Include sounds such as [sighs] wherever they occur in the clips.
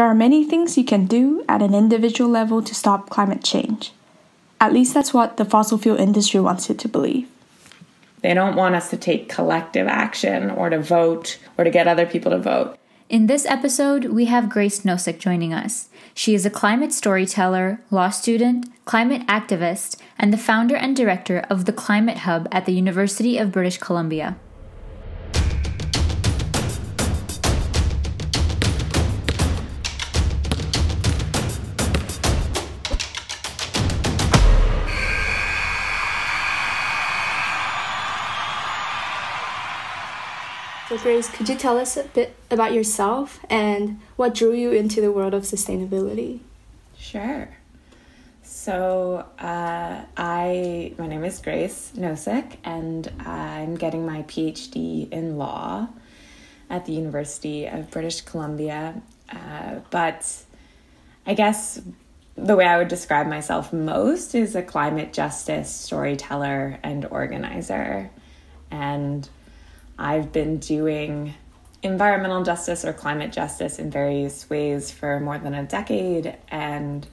There are many things you can do at an individual level to stop climate change. At least that's what the fossil fuel industry wants you to believe. They don't want us to take collective action or to vote or to get other people to vote. In this episode, we have Grace Nosek joining us. She is a climate storyteller, law student, climate activist, and the founder and director of the Climate Hub at the University of British Columbia. So, Grace, could you tell us a bit about yourself and what drew you into the world of sustainability? Sure. So, uh, I my name is Grace Nosek, and I'm getting my PhD in law at the University of British Columbia. Uh, but I guess the way I would describe myself most is a climate justice storyteller and organizer, and I've been doing environmental justice or climate justice in various ways for more than a decade. And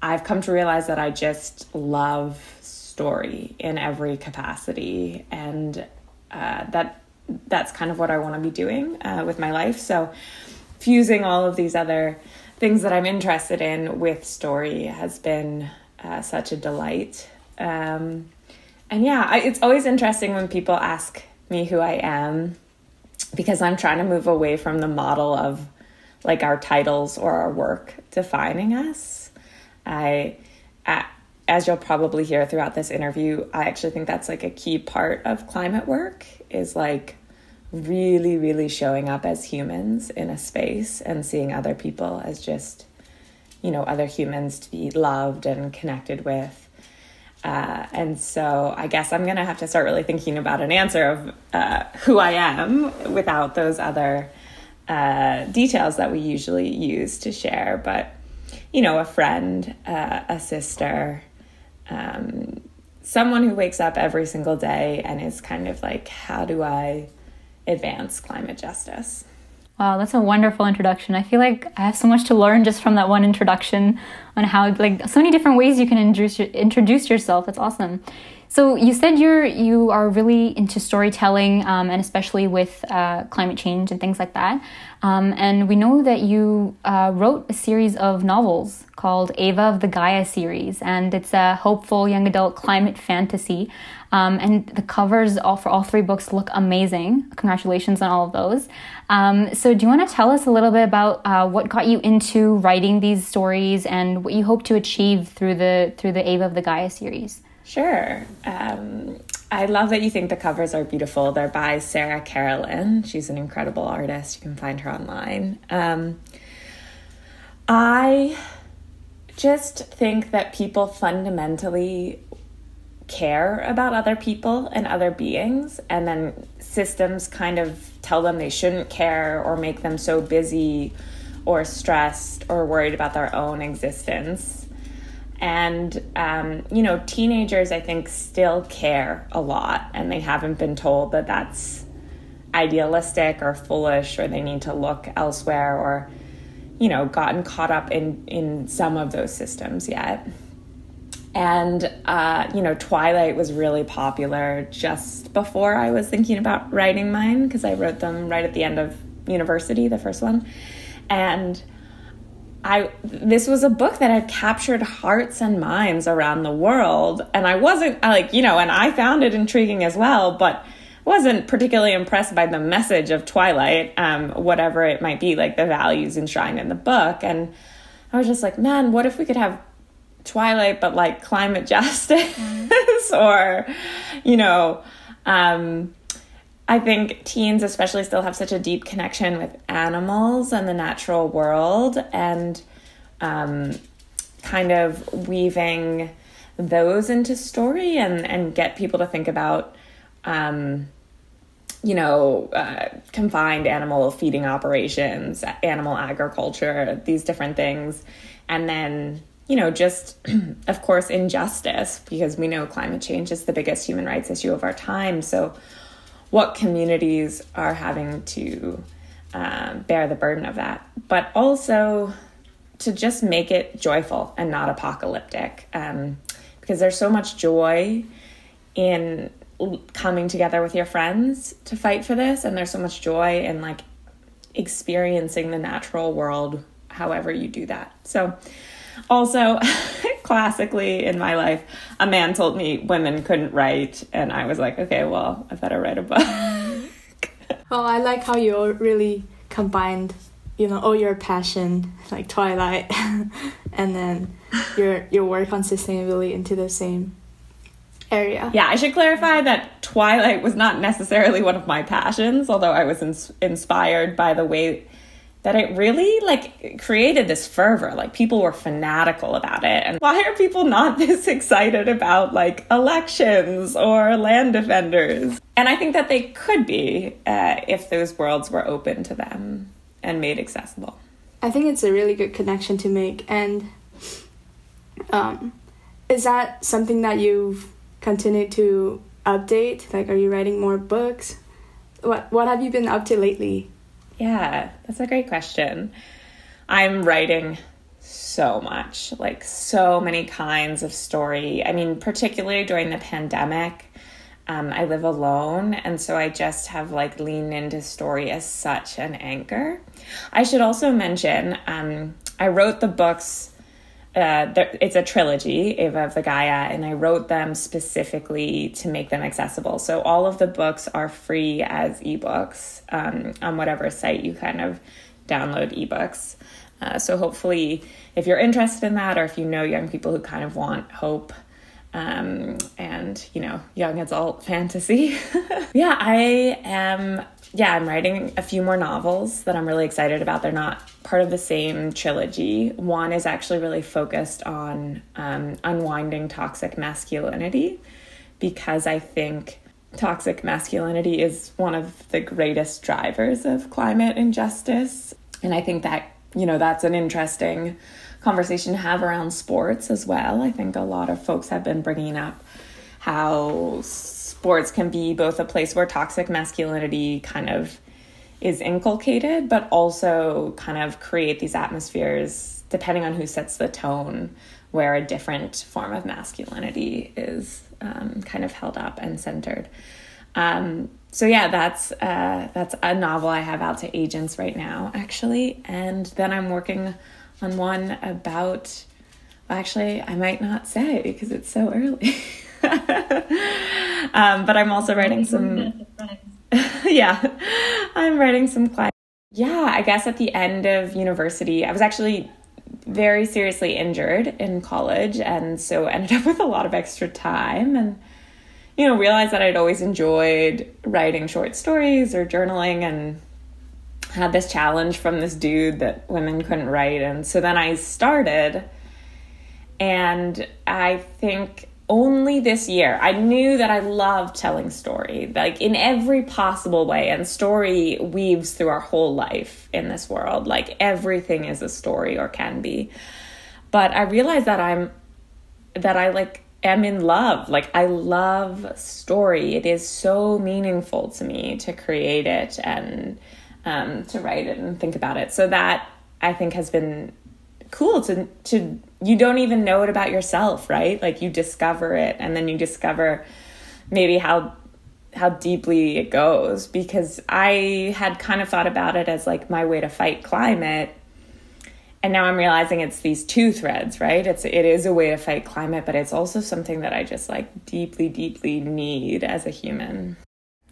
I've come to realize that I just love story in every capacity. And uh, that that's kind of what I want to be doing uh, with my life. So fusing all of these other things that I'm interested in with story has been uh, such a delight. Um, and yeah, I, it's always interesting when people ask me who I am because I'm trying to move away from the model of like our titles or our work defining us. I, as you'll probably hear throughout this interview, I actually think that's like a key part of climate work is like really, really showing up as humans in a space and seeing other people as just, you know, other humans to be loved and connected with uh, and so I guess I'm going to have to start really thinking about an answer of uh, who I am without those other uh, details that we usually use to share. But, you know, a friend, uh, a sister, um, someone who wakes up every single day and is kind of like, how do I advance climate justice? Wow, that's a wonderful introduction. I feel like I have so much to learn just from that one introduction on how, like, so many different ways you can introduce introduce yourself. That's awesome. So you said you're you are really into storytelling, um, and especially with uh, climate change and things like that. Um, and we know that you uh, wrote a series of novels called Ava of the Gaia series, and it's a hopeful young adult climate fantasy. Um, and the covers all for all three books look amazing. Congratulations on all of those. Um, so, do you want to tell us a little bit about uh, what got you into writing these stories and what you hope to achieve through the through the Ava of the Gaia series? Sure. Um, I love that you think the covers are beautiful. They're by Sarah Carolyn. She's an incredible artist. You can find her online. Um, I just think that people fundamentally care about other people and other beings, and then systems kind of tell them they shouldn't care or make them so busy or stressed or worried about their own existence and, um, you know, teenagers, I think, still care a lot, and they haven't been told that that's idealistic or foolish or they need to look elsewhere or, you know, gotten caught up in, in some of those systems yet. And, uh, you know, Twilight was really popular just before I was thinking about writing mine because I wrote them right at the end of university, the first one. And, I this was a book that had captured hearts and minds around the world and I wasn't like you know and I found it intriguing as well but wasn't particularly impressed by the message of Twilight um, whatever it might be like the values enshrined in the book and I was just like man what if we could have Twilight but like climate [laughs] justice mm-hmm. [laughs] or you know um, I think teens, especially, still have such a deep connection with animals and the natural world, and um, kind of weaving those into story and and get people to think about. Um, you know, uh, confined animal feeding operations, animal agriculture, these different things. And then, you know, just, [clears throat] of course, injustice, because we know climate change is the biggest human rights issue of our time. So, what communities are having to uh, bear the burden of that, but also to just make it joyful and not apocalyptic. Um, because there's so much joy in coming together with your friends to fight for this, and there's so much joy in like experiencing the natural world however you do that. So, also, [laughs] classically in my life, a man told me women couldn't write, and I was like, okay, well, I better write a book. [laughs] oh, I like how you really combined, you know, all your passion, like Twilight, [laughs] and then your your work on sustainability into the same area. Yeah, I should clarify that Twilight was not necessarily one of my passions, although I was ins- inspired by the way that it really like created this fervor. Like people were fanatical about it. And why are people not [laughs] this excited about like elections or land defenders? And i think that they could be uh, if those worlds were open to them and made accessible. I think it's a really good connection to make. And um, is that something that you've continued to update? Like are you writing more books? What what have you been up to lately yeah, that's a great question. I'm writing so much, like so many kinds of story. I mean, particularly during the pandemic, um, I live alone, and so I just have like leaned into story as such an anchor. I should also mention um, I wrote the books uh, it's a trilogy, Ava of the Gaia, and I wrote them specifically to make them accessible. So all of the books are free as ebooks um, on whatever site you kind of download ebooks. Uh, so hopefully, if you're interested in that, or if you know young people who kind of want hope um, and you know young adult [laughs] fantasy, [laughs] yeah, I am yeah, I'm writing a few more novels that I'm really excited about. They're not part of the same trilogy. One is actually really focused on um, unwinding toxic masculinity because I think toxic masculinity is one of the greatest drivers of climate injustice. And I think that, you know, that's an interesting conversation to have around sports as well. I think a lot of folks have been bringing up how sports can be both a place where toxic masculinity kind of is inculcated, but also kind of create these atmospheres, depending on who sets the tone, where a different form of masculinity is um, kind of held up and centered. Um, so yeah, that's uh, that's a novel I have out to agents right now, actually, and then I'm working on one about. Actually, I might not say because it's so early. [laughs] [laughs] um, but I'm also writing some. [laughs] yeah, I'm writing some class. Yeah, I guess at the end of university, I was actually very seriously injured in college, and so [laughs] ended up with a lot of extra time and you know realized that I'd always enjoyed writing short stories or journaling and had this challenge from this dude that women couldn't write and so then I started and I think only this year I knew that I loved telling story, like in every possible way. And story weaves through our whole life in this world. Like everything is a story or can be. But I realized that I'm, that I like am in love. Like I love story. It is so meaningful to me to create it and um, to write it and think about it. So that I think has been cool to to you don't even know it about yourself, right? Like you discover it and then you discover maybe how how deeply it goes because I had kind of thought about it as like my way to fight climate and now I'm realizing it's these two threads, right? It's it is a way to fight climate, but it's also something that I just like deeply deeply need as a human.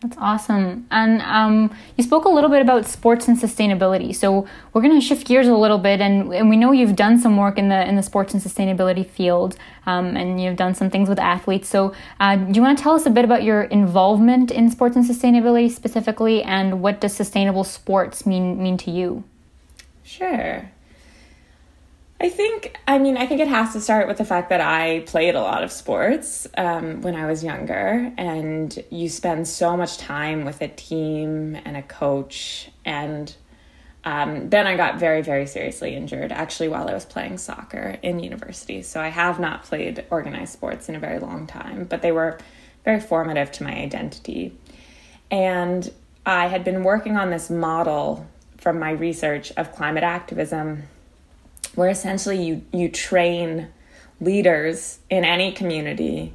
That's awesome. And um, you spoke a little bit about sports and sustainability. So we're going to shift gears a little bit, and, and we know you've done some work in the in the sports and sustainability field, um, and you've done some things with athletes. So uh, do you want to tell us a bit about your involvement in sports and sustainability specifically, and what does sustainable sports mean mean to you? Sure. I think, I mean, I think it has to start with the fact that I played a lot of sports um, when I was younger, and you spend so much time with a team and a coach. And um, then I got very, very seriously injured actually while I was playing soccer in university. So I have not played organized sports in a very long time, but they were very formative to my identity. And I had been working on this model from my research of climate activism, where essentially you, you train leaders in any community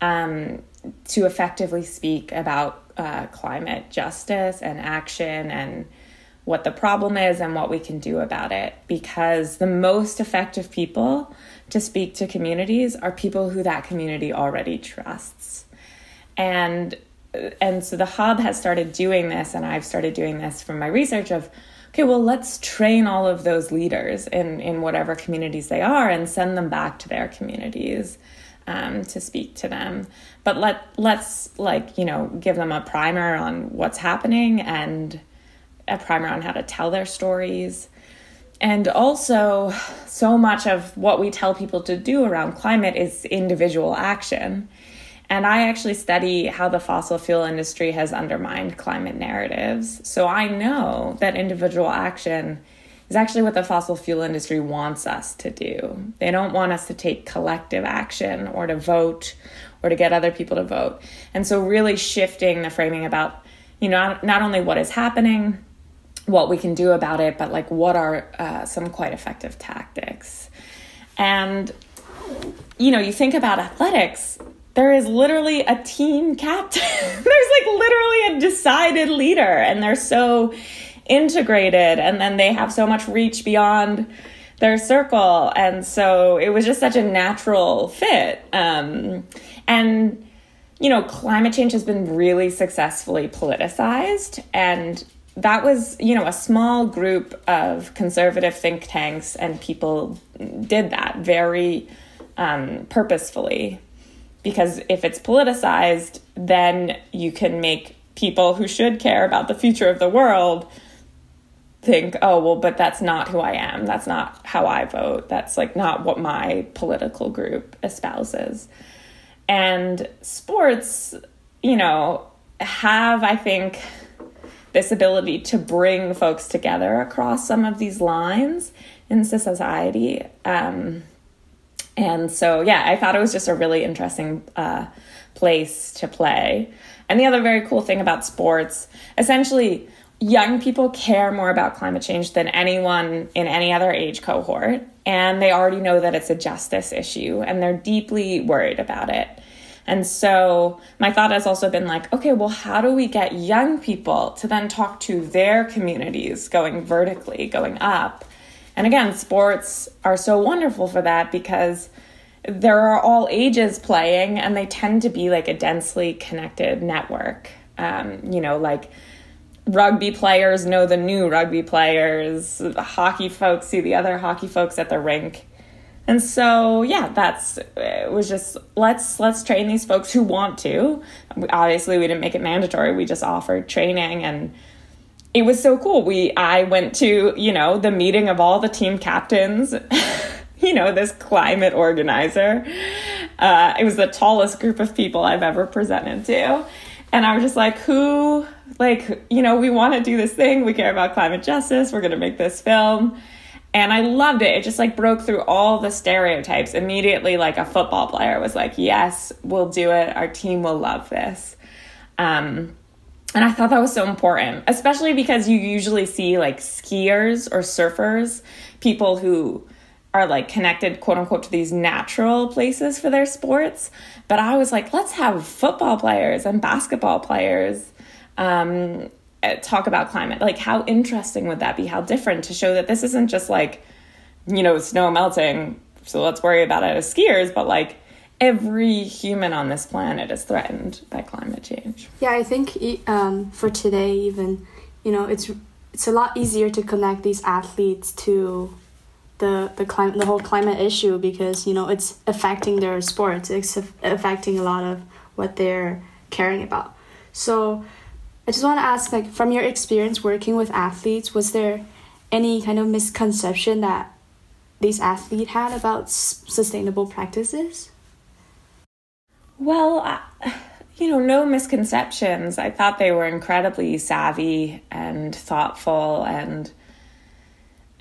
um, to effectively speak about uh, climate justice and action and what the problem is and what we can do about it. Because the most effective people to speak to communities are people who that community already trusts. And and so the hub has started doing this and I've started doing this from my research of okay, well let's train all of those leaders in in whatever communities they are and send them back to their communities um, to speak to them. But let let's like you know give them a primer on what's happening and a primer on how to tell their stories. And also, so much of what we tell people to do around climate is individual action. And I actually study how the fossil fuel industry has undermined climate narratives. So I know that individual action is actually what the fossil fuel industry wants us to do. They don't want us to take collective action or to vote or to get other people to vote. And so, really shifting the framing about, you know, not, only what is happening, what we can do about it, but like what are uh, some quite effective tactics. And, you know, you think about athletics, there is literally a team captain. [laughs] There's like literally a decided leader, and they're so integrated, and then they have so much reach beyond their circle. And so it was just such a natural fit. Um, and, you know, climate change has been really successfully politicized. And that was, you know, a small group of conservative think tanks and people did that very um, purposefully. Because if it's politicized, then you can make people who should care about the future of the world think, oh, well, but that's not who I am. That's not how I vote. That's like not what my political group espouses. And sports, you know, have, I think, this ability to bring folks together across some of these lines in society. Um, and so, yeah, I thought it was just a really interesting uh, place to play. And the other very cool thing about sports, essentially, young people care more about climate change than anyone in any other age cohort. And they already know that it's a justice issue and they're deeply worried about it. And so my thought has also been like, okay, well, how do we get young people to then talk to their communities going vertically, going up? And again, sports are so wonderful for that because there are all ages playing and they tend to be like a densely connected network. Um, you know, like rugby players know the new rugby players, hockey folks see the other hockey folks at the rink. And so yeah that's it was just let's let's train these folks who want to. Obviously we didn't make it mandatory. We just offered training and it was so cool we i went to you know the meeting of all the team captains [laughs] you know this climate organizer uh, it was the tallest group of people i've ever presented to and i was just like who like you know we want to do this thing we care about climate justice we're going to make this film and I loved it. It just like broke through all the stereotypes. Immediately, like a football player was like, Yes, we'll do it. Our team will love this. Um, and I thought that was so important, especially because you usually see like skiers or surfers, people who are like connected, quote unquote, to these natural places for their sports. But I was like, let's have football players and basketball players um, uh, talk about climate. Like, how interesting would that be? How different to show that this isn't just like, you know, snow melting, so let's worry about it as skiers, but like every human on this planet is threatened by climate change. Yeah, I think um, for today, even, you know, it's it's a lot easier to connect these athletes to the the climate the whole climate issue because you know it's affecting their sports it's affecting a lot of what they're caring about so I just want to ask, like, from your experience working with athletes, was there any kind of misconception that these athletes had about sustainable practices? Well, uh, you know, no misconceptions. I thought they were incredibly savvy and thoughtful and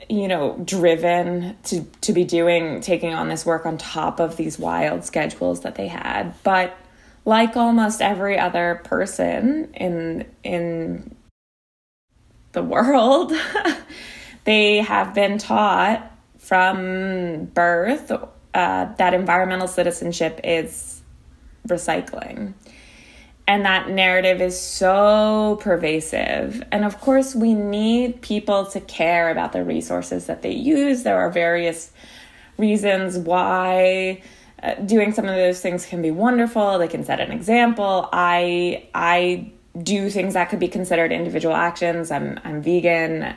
you know driven to to be doing taking on this work on top of these wild schedules that they had but like almost every other person in in the world. [laughs] they have been taught from birth uh, that environmental citizenship is recycling. And that narrative is so pervasive. And of course, we need people to care about the resources that they use. There are various reasons why uh, doing some of those things can be wonderful. They can set an example. I I do things that could be considered individual actions. I'm I'm vegan.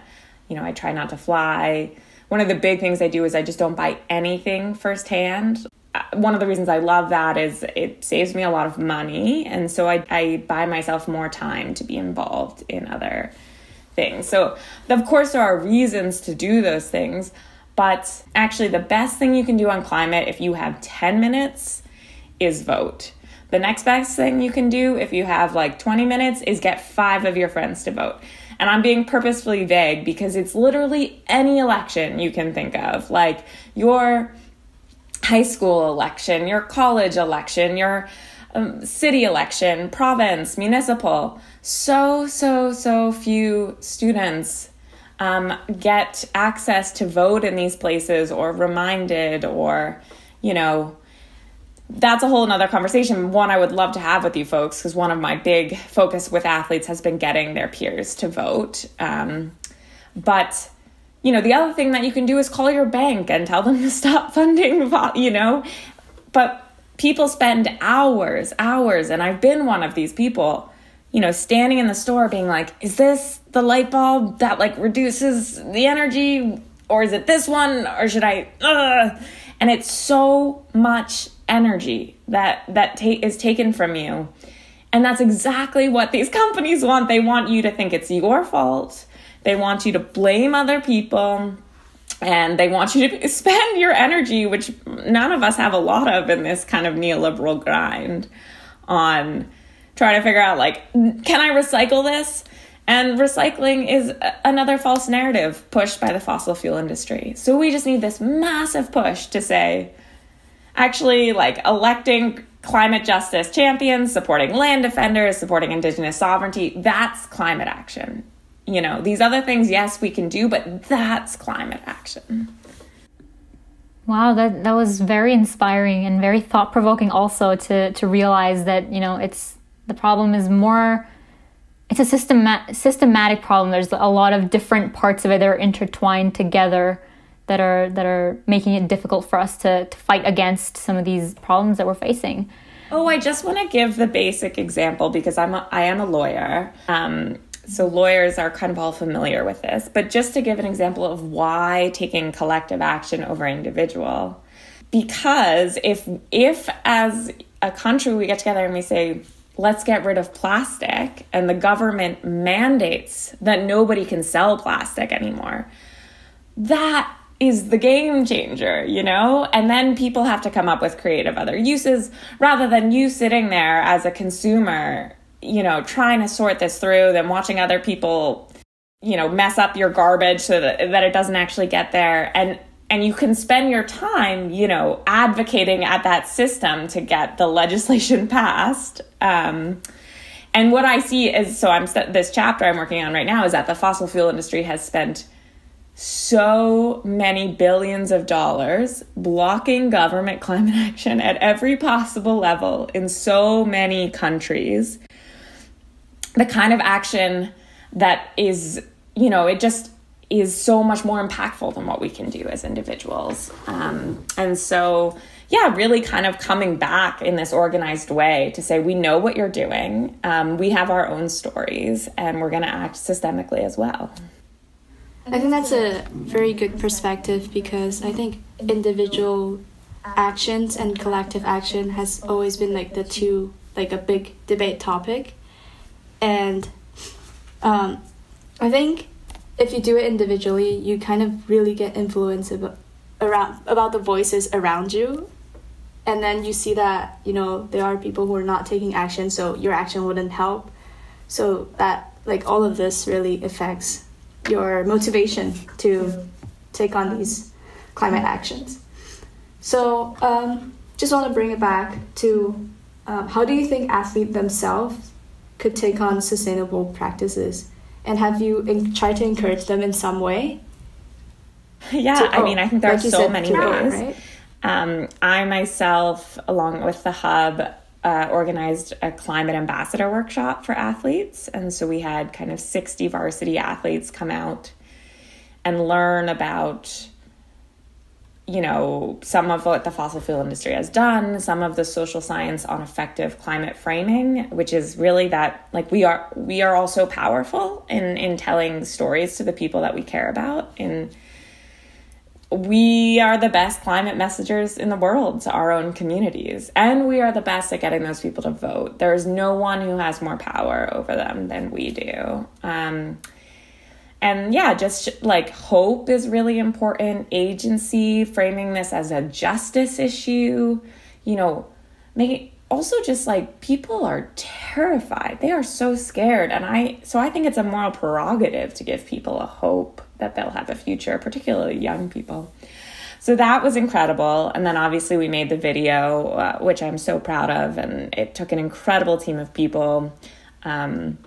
You know, I try not to fly. One of the big things I do is I just don't buy anything firsthand. Uh, one of the reasons I love that is it saves me a lot of money. And so I, I buy myself more time to be involved in other things. So, of course, there are reasons to do those things. But actually, the best thing you can do on climate if you have 10 minutes is vote. The next best thing you can do if you have like 20 minutes is get five of your friends to vote. And I'm being purposefully vague because it's literally any election you can think of, like your high school election, your college election, your um, city election, province, municipal. So, so, so few students um, get access to vote in these places or reminded or, you know, that's a whole another conversation. One I would love to have with you folks because one of my big focus with athletes has been getting their peers to vote. Um, but you know, the other thing that you can do is call your bank and tell them to stop [laughs] funding. You know, but people spend hours, hours, and I've been one of these people. You know, standing in the store being like, "Is this the light bulb that like reduces the energy, or is it this one, or should I?" Ugh. And it's so much energy that that ta- is taken from you. And that's exactly what these [laughs] companies want. They want you to think it's your fault. They want you to blame other people and they want you to [laughs] spend your energy which none of us have a lot of in this kind of neoliberal grind on trying to figure out like can I recycle this? And recycling is another false narrative pushed by the fossil fuel industry. So we just need this massive push to say actually like electing climate justice champions, supporting land defenders, supporting indigenous sovereignty. That's climate action. You know, these other things, yes, we can do, but that's climate action. Wow, that that was very inspiring and very thought provoking. Also, to to realize that you know it's the problem is more. It's a systematic systematic problem. There's a lot of different parts of it that are intertwined together that are that are making it difficult for us to, to fight against some of these problems that we're facing. Oh, I just want to give the basic example because I'm a, I am a lawyer. Um, so lawyers are kind of all familiar with this, but just to give an example of why taking collective action over individual, because if if as a country we get together and we say let's get rid of plastic and the government mandates that nobody can sell plastic anymore, that is the game changer, you know? And then people have to come up with creative other uses rather than you sitting there as a consumer, you know, trying to sort this through, then watching other people, you know, mess up your garbage so that, that it doesn't actually get there. And and you can spend your time, you know, advocating at that system to get the [laughs] legislation passed. Um, and what I see is so I'm this chapter I'm working on right now is that the fossil fuel industry has spent so many billions of dollars blocking government [laughs] climate action at every possible level in so many countries. The kind of action that is, you know, it just is so much more impactful than what we can do as individuals. Um, and so, yeah, really kind of coming back in this organized way to say, we know what you're doing, um, we have our own stories, and we're going to act systemically as well. I think that's a very good perspective because I think individual actions and collective action has always been like the two like a big debate topic and um, i think if you do it individually you kind of really get influence about around about the voices around you and then you see that you know there are people who are not taking action so your action wouldn't help so that like all of this really affects your motivation to take on these climate actions. So, um, just want to bring it back to um, how do you think athletes themselves could take on sustainable practices and have you tried to encourage them in some way? Yeah, To- I mean, oh, I think there like are so said, many ways. right? Um, I myself, along with the hub, uh, organized a climate ambassador workshop for athletes. And so we had kind of 60 varsity athletes come out and learn about, you know, some of what the fossil fuel industry has done, some of the social science on effective climate framing, which is really that like we are we are also powerful in in telling stories to the people that we care about. In we are the best climate messengers in the world to our own communities. And we are the best at getting those people to vote. There's no one who has more power over them than we do. Um, and yeah just like hope is really important. Agency framing this as a justice issue you know making also just like people are terrified. They are so scared. And i so i think it's a moral prerogative to give people a hope that they'll have a future particularly young people. So that was incredible. And then obviously we made the video uh, which i'm so proud of. And it took an incredible team of people. Um,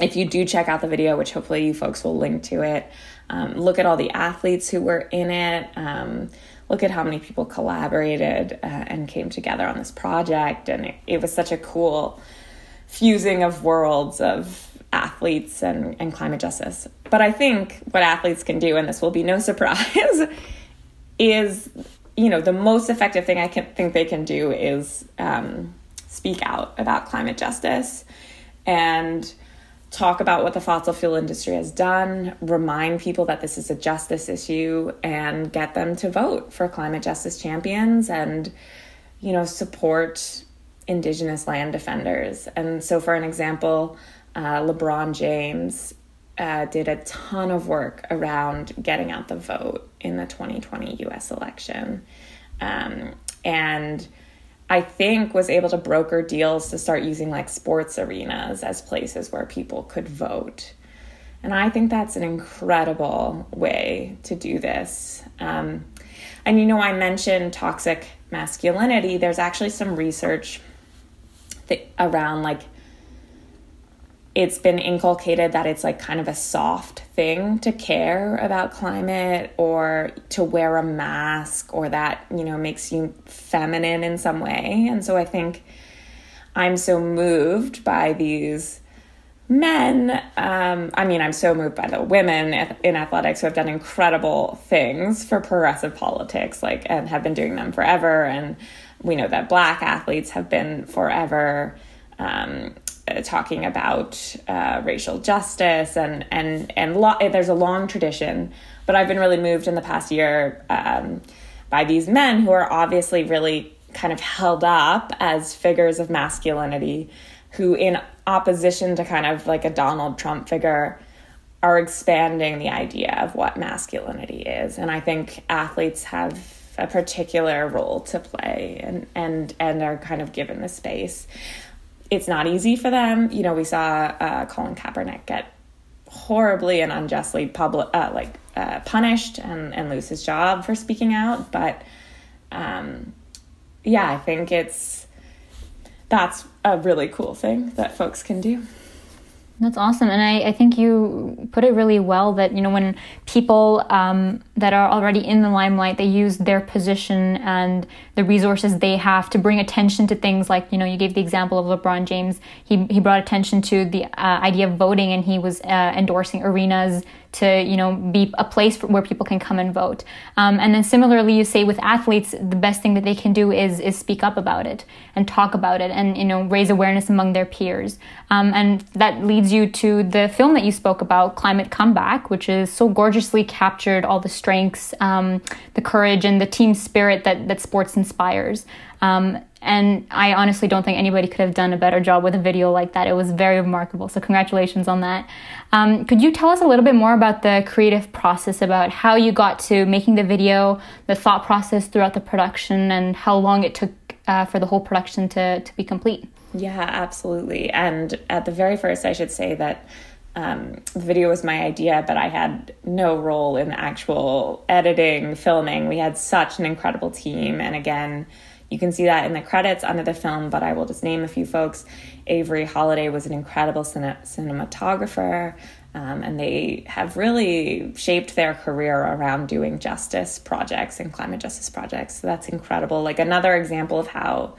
if you do check out the video which hopefully you folks will link to it um, look at all the athletes who were in it. Um, look at how many people collaborated uh, and came together on this project. And it, it was such a cool fusing of worlds of athletes and, and climate justice. But i think what athletes can do and this will be no [laughs] surprise is you know the most effective thing i can think they can do is um, speak out about climate justice. And talk about what the fossil fuel industry has done, remind people that this is a justice issue, and get them to vote for climate justice champions and, you know, support indigenous land defenders. And so, for an example, uh, LeBron James uh, did a ton of work around getting out the vote in the 2020 US election. Um, and I think was able to broker deals to start using like sports arenas as places where people could vote. And I think that's an incredible way to do this. Um, and you know, I mentioned toxic masculinity. There's actually some research that, around like it's been inculcated that it's like kind of a soft thing to care about climate or to wear a mask or that you know makes you feminine in some way. And so i think i'm so moved by these men um, i mean i'm so moved by the women in athletics who have done incredible things for progressive politics like and have been doing them forever. And we know that black athletes have been forever. Um, uh, talking about uh, racial justice and and and lo- there's a long tradition but i've been really moved in the past year um, by these men who are obviously really kind of held up as figures of masculinity who in opposition to kind of like a donald trump figure are expanding the idea of what masculinity is. And i think athletes have a particular role to play and and and are kind of given the space it's not easy for them. You know, we saw uh, Colin Kaepernick get horribly and unjustly public, uh, like uh, punished and, and lose his job for speaking out. But um, yeah, I think it's that's a really cool thing that folks can do. That's awesome. And I, I think you put it really well that, you know, when people um, that are already in the limelight, they use their position and the resources they have to bring attention to things like, you know, you gave the example of LeBron James. He, he brought attention to the uh, idea of voting and he was uh, endorsing arenas to you know be a place where people can come and vote um, and then similarly you say with athletes the best thing that they can do is is speak up about it and talk about it and you know raise awareness among their peers um, and that leads you to the film that you spoke about climate comeback which is so gorgeously captured all the strengths um, the courage and the team spirit that that sports inspires um, and I honestly don't think anybody could have done a better job with a video like that. It was very remarkable. So, congratulations on that. Um, could you tell us a little bit more about the creative process, about how you got to making the video, the thought process throughout the production, and how long it took uh, for the whole production to, to be complete? Yeah, absolutely. And at the very first, I should say that um, the video was my idea, but I had no role in the actual editing, filming. We had such an incredible team. And again, you can see that in the credits under the film, but I will just name a few folks. Avery Holiday was an incredible cine- cinematographer. Um, and they have really shaped their career around doing justice projects and climate justice projects. So that's incredible. Like another example of how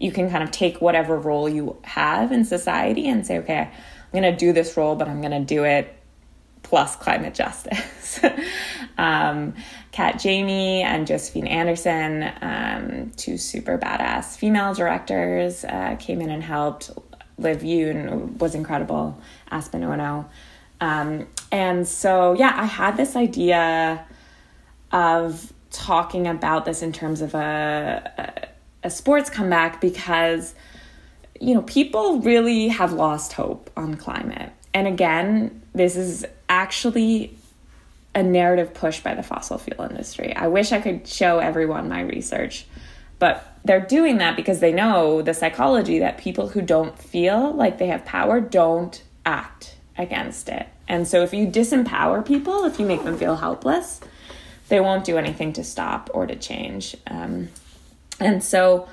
you can kind of take whatever role you have in society and say, okay, I'm going to do this role, but I'm going to do it plus climate justice. [laughs] um, Kat Jamie and Josephine Anderson, um, two super badass female directors, uh, came in and helped. Liv Yoon was incredible. Aspen Ono. Um, and so, yeah, I had this idea of talking about this in terms of a, a a sports comeback because you know people really have lost hope on climate. And again this is actually a narrative push by the fossil fuel industry. I wish i could show everyone my research but they're doing that because they know the psychology that people who don't feel like they have power don't act against it. And so if you disempower people if you make them feel helpless they won't do anything to stop or to change. Um, and so,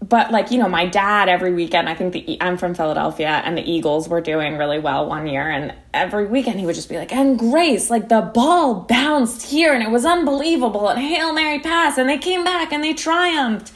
but like, you know, my dad every weekend, I think the, I'm from Philadelphia and the Eagles were doing really well one year. And every weekend he would just be like, and Grace, like the ball bounced here and it was unbelievable. And Hail Mary pass. And they came back and they triumphed.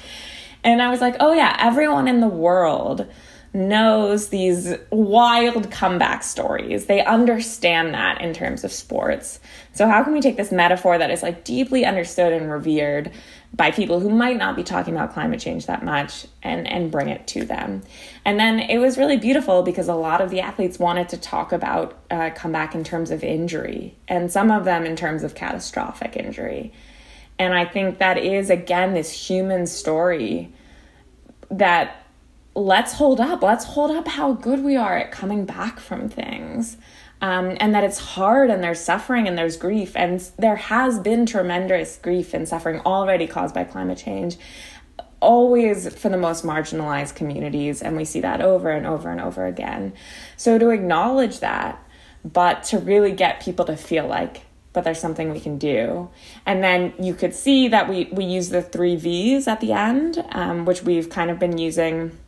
And I was like, oh yeah, everyone in the world knows these wild comeback stories. They understand that in terms of sports. So, how can we take this metaphor that is like deeply understood and revered by people who might not be talking about climate change that much and and bring it to them and then it was really beautiful because a lot of the athletes wanted to talk about uh, comeback in terms of injury and some of them in terms of catastrophic injury and i think that is again this human story that let's hold up let's hold up how good we are at coming back from things um, and that it's hard and there's suffering and there's grief. And there has been tremendous grief and suffering already caused by climate change, always for the most marginalized communities. And we see that over and over and over again. So to acknowledge that, but to really get people to feel like, but there's something we can do. And then you could see that we, we use the three V's at the end, um, which we've kind of been using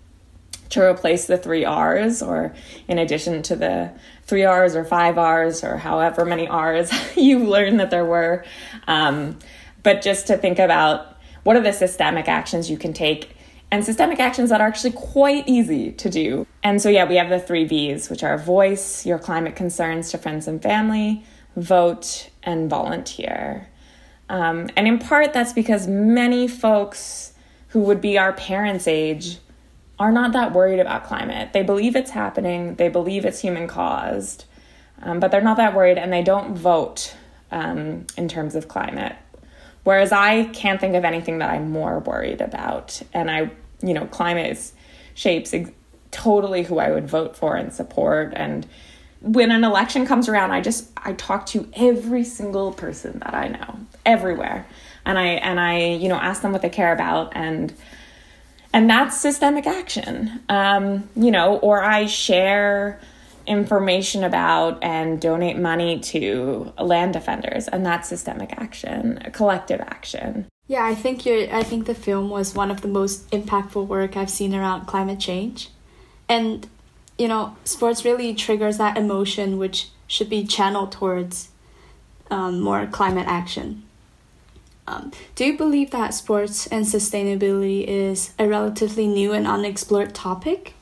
to replace the three R's, or in addition to the three R's or five R's or however many R's [laughs] you learned that there were. Um, but just to think about what are the systemic actions you can take and systemic actions that are actually quite easy to do. And so, yeah, we have the three V's, which are voice your climate concerns to friends and family, vote, and volunteer. Um, and in part, that's because many folks who would be our parents' age are not that worried about climate. They believe it's happening, they believe it's human caused, um, but they're not that worried and they don't vote um, in terms of climate. Whereas I can't think of anything that I'm more worried about. And I, you know, climate is, shapes ex- totally who I would vote for and support. And when an election comes around, I just, I talk to every single person that I know, everywhere. And I, and I, you know, ask them what they care about. And, and that's systemic action. Um, you know or i share information about and donate money to land defenders and that's systemic action collective action. Yeah i think you i think the film was one of the most impactful work i've seen around climate change. And you know sports really triggers that emotion which should be channeled towards um, more climate action um, do you believe that sports and sustainability is a relatively new and unexplored topic?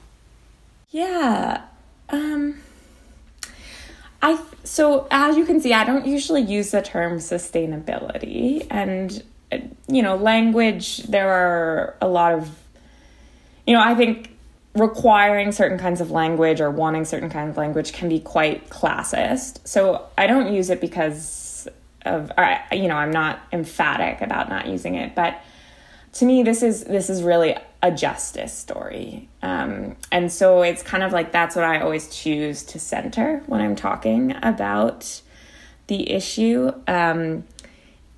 Yeah. Um, I so as you can see, I don't usually use the term sustainability, and you know, language. There are a lot of, you know, I think requiring certain kinds of language or wanting certain kinds of language can be quite classist. So I don't use it because of or, you know i'm not emphatic about not using it but to me this is this is really a justice story. Um, and so it's kind of like that's what i always choose to center when i'm talking about the issue. Um,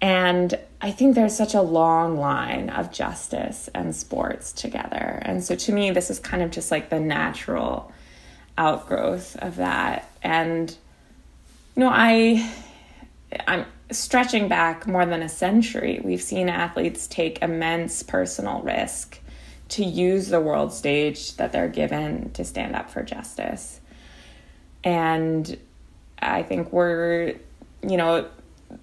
and i think there's such a long line of justice and sports together. And so to me this is kind of just like the natural outgrowth of that. And you know i i'm stretching back more than a century, we've seen athletes take immense personal risk to use the world stage that they're given to stand up for justice. and I think we're, you know,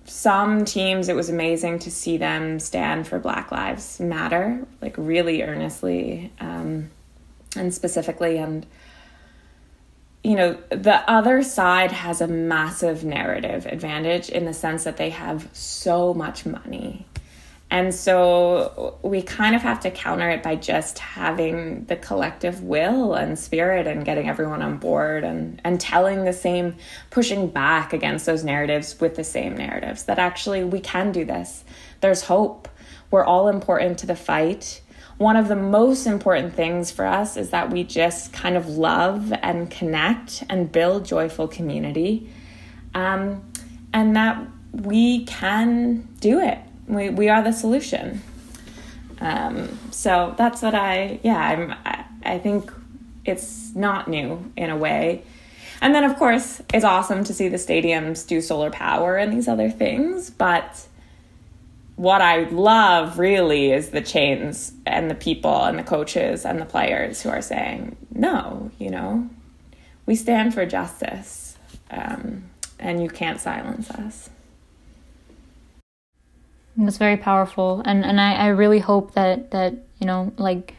some teams it was amazing to see them stand for Black Lives Matter, like really earnestly um, and specifically. And, you know, the other side has a massive narrative advantage in the sense that they have so much money and so we kind of have to counter it by just having the collective will and spirit and getting everyone on board and, and telling the same, pushing back against those narratives with the same narratives that actually we can do this. There's hope. We're all important to the fight. One of the most important things for us is that we just kind of love and connect and build joyful community. Um, and that we can do it we, we are the solution. Um, so that's what I, yeah, I'm, I, I think it's not new in a way. And then, of course, it's awesome to see the stadiums do solar power and these other things. But what I love really is the chains and the people and the coaches and the players who are saying, no, you know, we stand for justice um, and you can't silence us. That's very powerful, and and I, I really hope that that you know like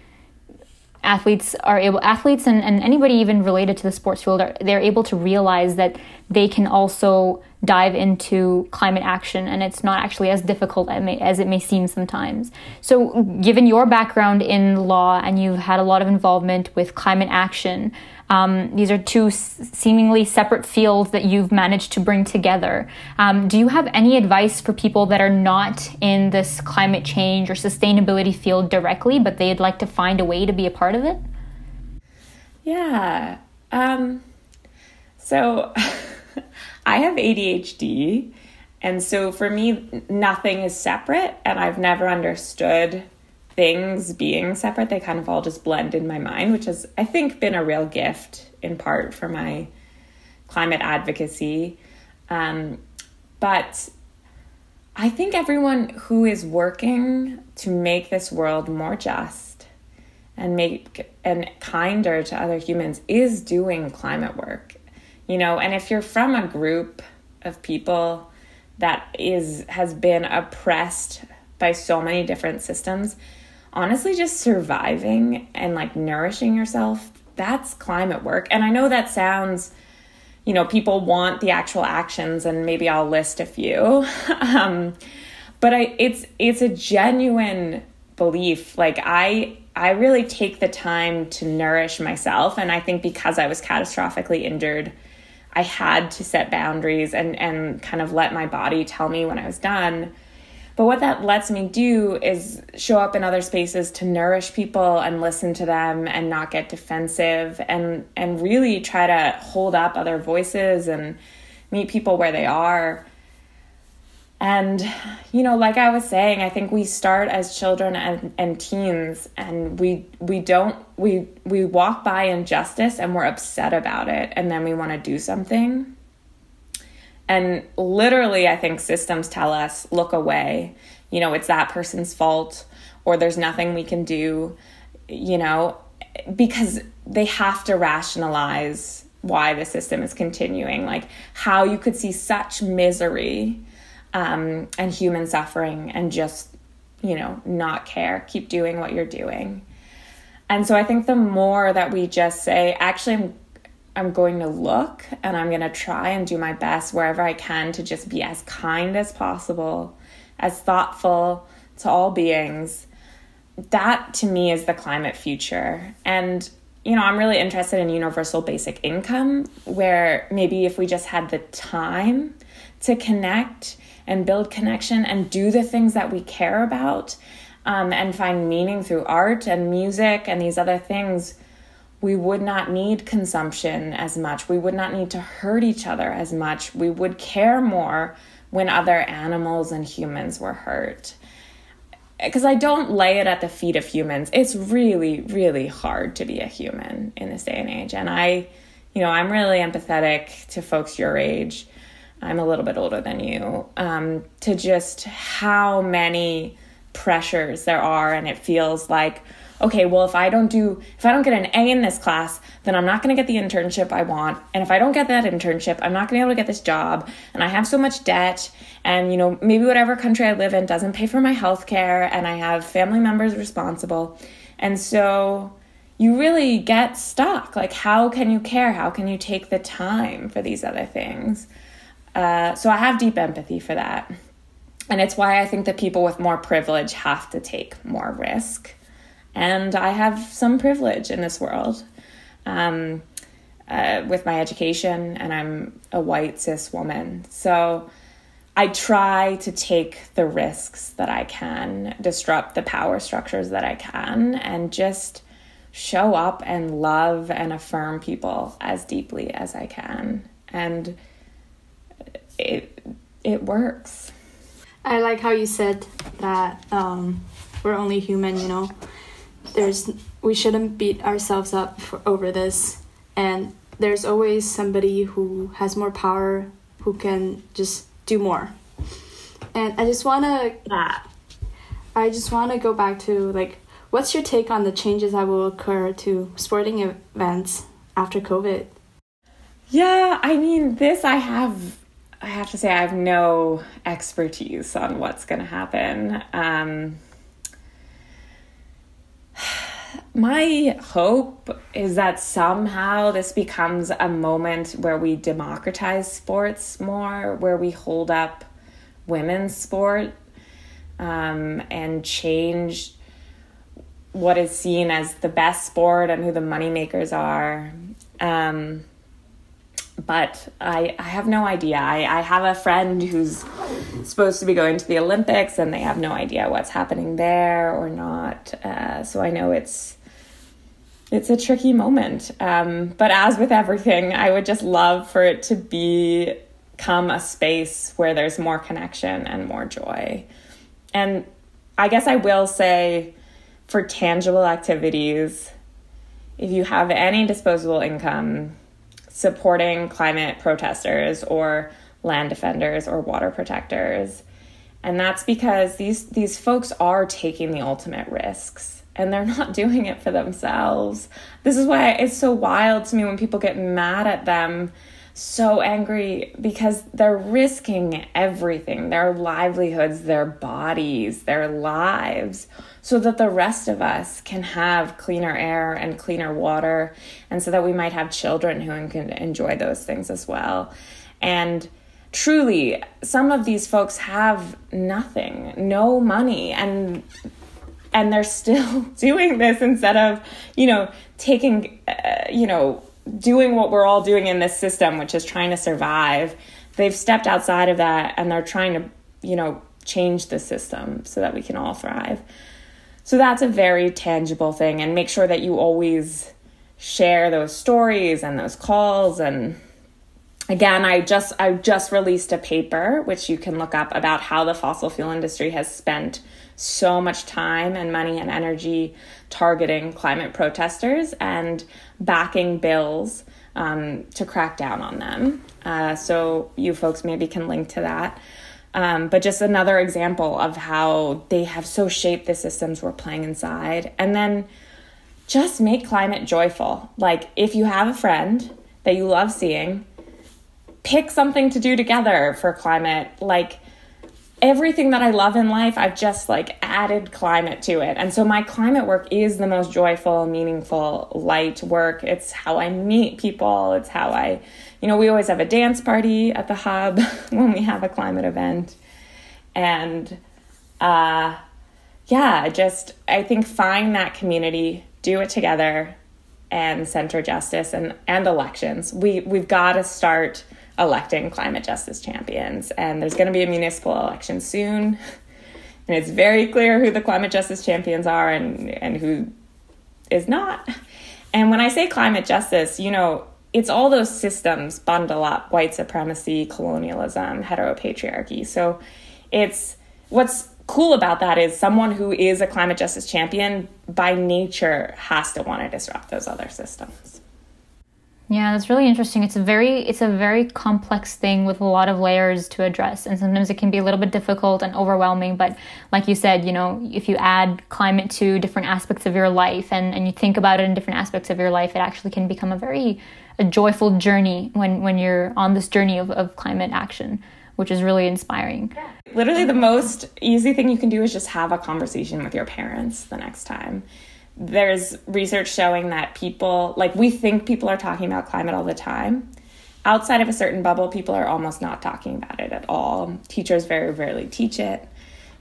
athletes are able athletes and, and anybody even related to the sports field are they're able to realize that they can also dive into climate action and it's not actually as difficult as it may seem sometimes so given your background in law and you've had a lot of involvement with climate action um, these are two seemingly separate fields that you've managed to bring together. Um, do you have any advice for people that are not in this climate change or sustainability field directly, but they'd like to find a way to be a part of it? Yeah. Um, so [laughs] [laughs] I have ADHD. And so for me, nothing is separate. And I've never understood things being separate, they kind of all just blend in my mind, which has, I think, been a real gift in part for my climate advocacy. Um, but I think everyone who is working to make this world more just and make and kinder to other humans is doing climate work. You know, and if you're from a group of people that is has been oppressed by so many different systems, honestly just surviving and like nourishing yourself that's climate work. And i know that sounds you know people want the actual actions and maybe i'll list a few [laughs] um, but i it's it's a genuine belief. Like i i really take the time to nourish myself and i think because i was catastrophically injured i had to set boundaries and and kind of let my body tell me when i was done but what that lets me do is show up in other spaces to nourish people and listen to them and not get defensive and and really try to hold up other voices and meet people where they are. And you know, like I was saying, I think we start as children and, and teens and we we don't we we walk by injustice and we're upset about it and then we want to do something and literally, I think systems tell us look away. You know, it's that person's fault, or there's nothing we can do, you know, because they have to rationalize why the system is continuing. Like how you could see such misery um, and human suffering and just, you know, not care, keep doing what you're doing. And so I think the more that we just say, actually, I'm I'm going to look and I'm going to try and do my best wherever I can to just be as kind as possible, as thoughtful to all beings. That to me is the climate future. And, you know, I'm really interested in universal basic income, where maybe if we just had the time to connect and build connection and do the things that we care about um, and find meaning through art and music and these other things we would not need consumption as much. We would not need to hurt each other as much. We would care more when other animals and humans were hurt. Because I don't lay it at the feet of humans. It's really, really hard to be a human in this day and age. And I, you know, I'm really empathetic to folks your age. I'm a little bit older than you, um, to just how many pressures there are. And it feels like, okay, well, if I don't do, if I don't get an A in this class, then I'm not going to get the internship I want. And if I don't get that internship, I'm not going to be able to get this job. And I have so much debt. And, you know, maybe whatever country I live in doesn't pay for my health care. And I have family members responsible. And so you really get stuck. Like, how can you care? How can you take the time for these other things? Uh, so I have deep empathy for that. And it's why I think that people with more privilege have to take more risk. And I have some privilege in this world um, uh, with my education, and I'm a white cis woman. So I try to take the risks that I can, disrupt the power structures that I can, and just show up and love and affirm people as deeply as I can. And it it works. I like how you said that um, we're only human, you know. There's we shouldn't beat ourselves up for, over this, and there's always somebody who has more power who can just do more. And I just wanna. I just wanna go back to like, what's your take on the changes that will occur to sporting events after COVID? Yeah, I mean, this I have I have to say, I have no expertise on what's going to happen. Um, [sighs] my hope is that somehow this becomes a moment where we democratize sports more, where we hold up women's sport um, and change what is seen as the best sport and who the moneymakers are. Um, but I, I have no idea. I, I have a friend who's supposed to be going to the Olympics and they have no idea what's happening there or not. Uh, so I know it's it's a tricky moment. Um, but as with everything, I would just love for it to be become a space where there's more connection and more joy. And I guess I will say for tangible activities, if you have any disposable income, supporting climate protesters or land defenders or water protectors. And that's because these these folks are taking the ultimate risks and they're [laughs] not doing it for themselves. This is why it's so wild to me when people get mad at them so angry because they're risking everything their livelihoods, their bodies, their lives so that the rest of us can have cleaner air and cleaner water, and so that we might have children who can enjoy those things as well. And truly, some of these folks have nothing, no money, and and they're still [laughs] doing this instead of, you know, taking, uh, you know, doing what we're all doing in this system, which is trying to survive. They've stepped outside of that and they're trying to, you know, change the system so that we can all thrive. So that's a very tangible thing and make sure that you always share those stories and those calls and again i just i just released a paper which you can look up about how the fossil fuel industry has spent so much time and money and energy targeting climate protesters and backing bills um, to crack down on them uh, so you folks maybe can link to that um, but just another example of how they have so shaped the systems we're playing inside. And then just make climate joyful. Like if you have a friend that you love seeing, pick something to do together for climate. Like everything that I love in life, I've just like added climate to it. And so my climate work is the most joyful, meaningful, light work. It's how I meet people, it's how I you know, we always have a dance party at the hub [laughs] when we have a climate event. And uh, yeah, just I think find that community, do it together, and center justice and, and elections. We we've got to start electing climate justice champions. And there's going to be a municipal election soon. And it's very clear who the climate justice champions are and, and who is not. And when I say climate justice, you know, it's all those systems bundle up white supremacy, colonialism, heteropatriarchy. So it's what's cool about that is someone who is a climate justice champion by nature has to want to disrupt those other systems. Yeah, that's really interesting. It's a very it's a very complex thing with a lot of layers to address and sometimes it can be a little bit difficult and overwhelming, but like you said, you know, if you add climate to different aspects of your life and and you think about it in different aspects of your life, it actually can become a very a joyful journey when when you're on this journey of, of climate action, which is really inspiring. Literally the most easy thing you can do is just have a conversation with your parents the next time there's research showing that people like we think people are talking about climate all the time. Outside of a certain bubble people are almost not talking about it at all. Teachers very rarely teach it.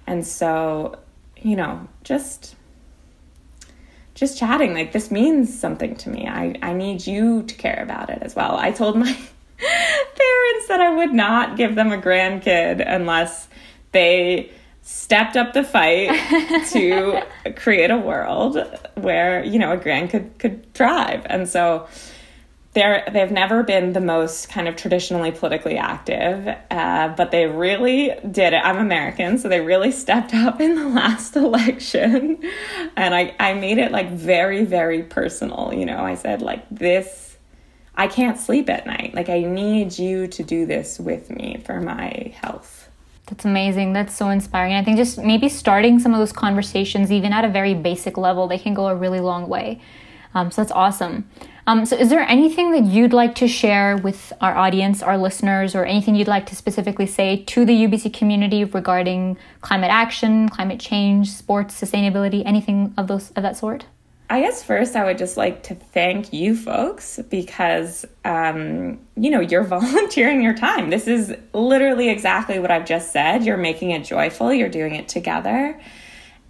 And so you know just just chatting like this means something to me. I i need you to care about it as well. I told my [laughs] parents that i would not give them a grandkid unless they stepped up the fight [laughs] to create a world where you know a grand could could thrive. And so they're they've never been the most kind of traditionally politically active uh, but they really did it. I'm american so they really stepped up in the [laughs] last election. And i i made it like very very personal. You know i said like this i can't sleep at night. Like i need you to do this with me for my health that's amazing. That's so inspiring. I think just maybe starting some of those conversations, even at a very basic level, they can go a really long way. Um, so that's awesome. Um, so, is there anything that you'd like to share with our audience, our listeners, or anything you'd like to specifically say to the UBC community regarding climate action, climate change, sports, sustainability, anything of those of that sort? I guess first I would just like to thank you folks because, um, you know, you're [laughs] volunteering your time. This is literally exactly what I've just said. You're making it joyful, you're doing it together.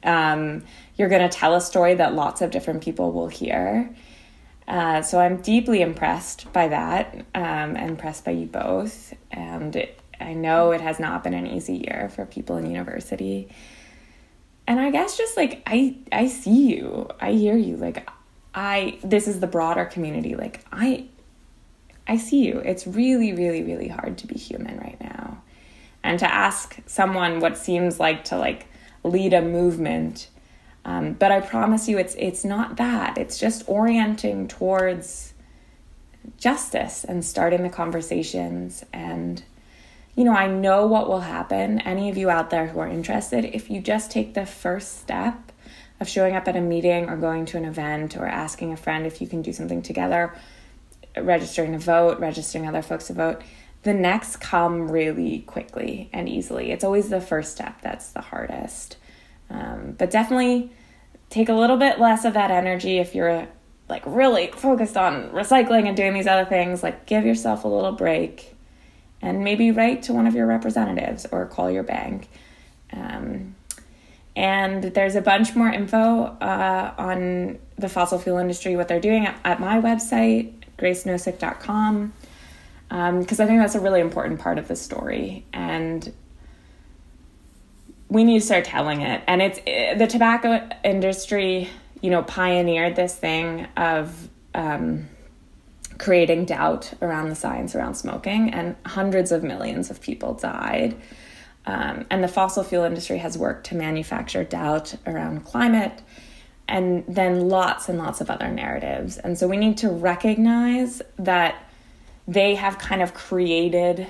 Um, you're going to tell a story that lots of different people will hear. Uh, so I'm deeply impressed by that, um, impressed by you both. And it, I know it has not been an easy year for people in university and i guess just like i i see you. I hear you. Like i this is the broader community. Like i i see you. It's really really really hard to be human right now. And to ask someone what seems like to like lead a movement um, but i promise you it's it's not that. It's just orienting towards justice and starting the conversations and you know, I know what will happen. Any of you out there who are interested, if you just take the first step of showing up at a meeting or going to an event or asking a friend if you can do something together, registering to vote, registering other folks to vote, the next come really quickly and easily. It's always the first step that's the hardest. Um, but definitely take a little bit less of that energy if you're like really focused on recycling and doing these other things. Like give yourself a little break and maybe write to one of your representatives or call your bank. Um, and there's a bunch more info uh, on the fossil fuel industry, what they're doing at, at my website, gracenosek.com, because um, I think that's a really important part of the story. And we need to start telling it. And it's it, the tobacco industry, you know, pioneered this thing of um, creating doubt around the science around smoking, and hundreds of millions of people died. Um, and the fossil fuel industry has worked to manufacture doubt around climate and then lots and lots of other narratives. And so we need to recognize that they have kind of created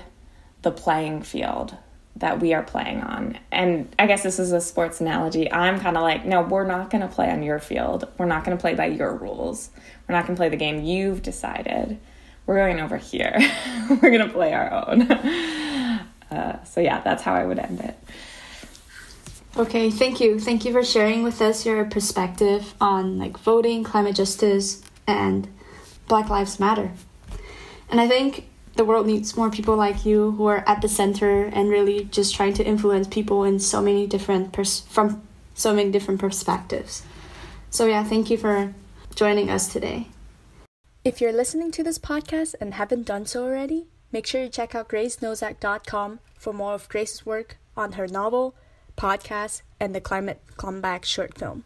the playing field that we are playing on. And I guess this is a sports analogy. I'm kind of like, no, we're not going to play on your field. We're not going to play by your rules. We're not going to play the game you've decided. We're going over here. [laughs] we're going to play our own. [laughs] Uh, so, yeah, that's how I would end it. Okay, thank you. Thank you for sharing with us your perspective on like voting, climate justice, and Black Lives Matter. And I think the world needs more people like you who are at the center and really just trying to influence people in so many different pers- from so many different perspectives. So yeah, thank you for joining us today. If you're listening to this podcast and haven't done so already, make sure you check out gracenosek.com for more of Grace's work on her novel, podcast, and the Climate Comeback short film.